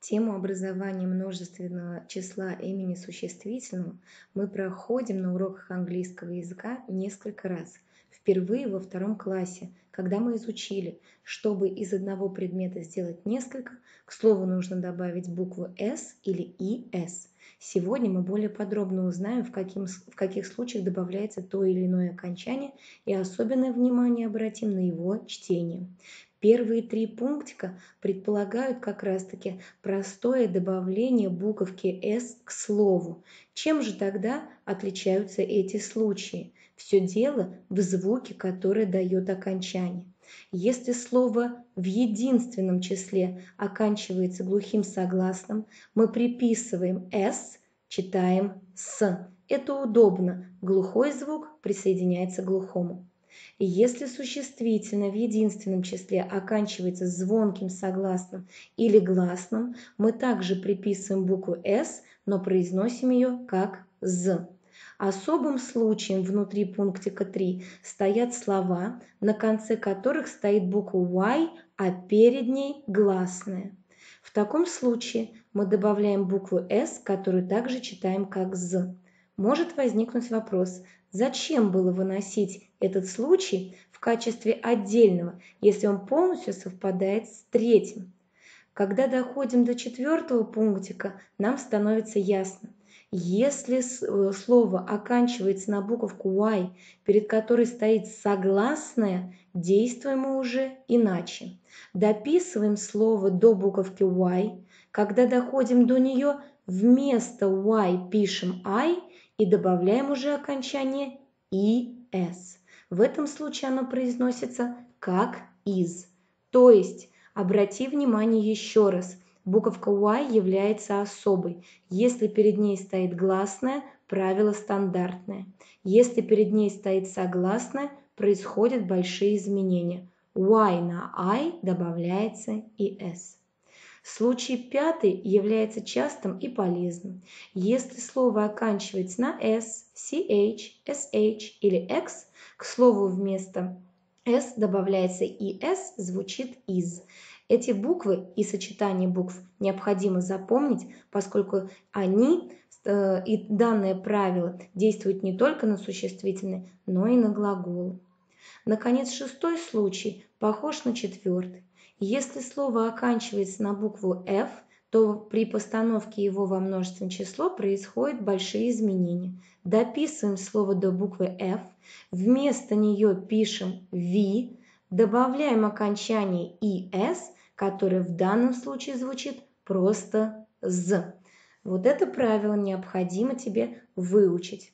Тему образования множественного числа имени существительного мы проходим на уроках английского языка несколько раз. Впервые во втором классе, когда мы изучили, чтобы из одного предмета сделать несколько, к слову нужно добавить букву «с» или «ис». Сегодня мы более подробно узнаем, в, каким, в каких случаях добавляется то или иное окончание и особенное внимание обратим на его чтение. Первые три пунктика предполагают как раз-таки простое добавление буковки «с» к слову. Чем же тогда отличаются эти случаи? Все дело в звуке, который дает окончание. Если слово в единственном числе оканчивается глухим согласным, мы приписываем «с», читаем «с». Это удобно. Глухой звук присоединяется к глухому. Если существительное в единственном числе оканчивается звонким согласным или гласным, мы также приписываем букву «с», но произносим ее как «з». Особым случаем внутри пунктика 3 стоят слова, на конце которых стоит буква Y, а перед ней гласная. В таком случае мы добавляем букву «с», которую также читаем как «з». Может возникнуть вопрос, зачем было выносить этот случай в качестве отдельного, если он полностью совпадает с третьим. Когда доходим до четвертого пунктика, нам становится ясно. Если э, слово оканчивается на буковку Y, перед которой стоит согласное, действуем мы уже иначе. Дописываем слово до буковки Y. Когда доходим до нее, вместо Y пишем I и добавляем уже окончание ES. В этом случае оно произносится как из. То есть, обрати внимание еще раз, буковка Y является особой. Если перед ней стоит гласная, правило стандартное. Если перед ней стоит согласная, происходят большие изменения. Y на I добавляется ES. Случай пятый является частым и полезным. Если слово оканчивается на s, ch, sh или x, к слову вместо s добавляется и s, звучит из. Эти буквы и сочетание букв необходимо запомнить, поскольку они э, и данное правило действует не только на существительные, но и на глаголы. Наконец, шестой случай похож на четвертый. Если слово оканчивается на букву F, то при постановке его во множественное число происходят большие изменения. Дописываем слово до буквы F, вместо нее пишем V, добавляем окончание ES, которое в данном случае звучит просто Z. Вот это правило необходимо тебе выучить.